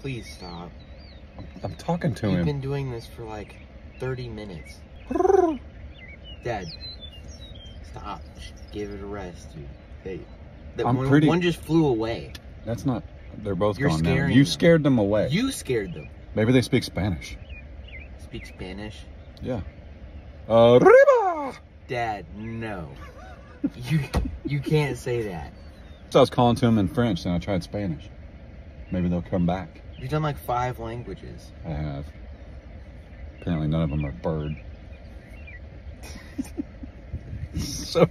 Please stop. I'm talking to him. You've been doing this for like 30 minutes. Dad, stop. Give it a rest, dude. They, the I'm one, pretty- one just flew away. That's not. They're both You're gone now. You them. scared them away. You scared them. Maybe they speak Spanish. Speak Spanish? Yeah. Arriba! Dad, no. you you can't say that. So I was calling to them in French, and I tried Spanish. Maybe they'll come back. You've done like five languages. I have. Apparently, none of them are bird. so.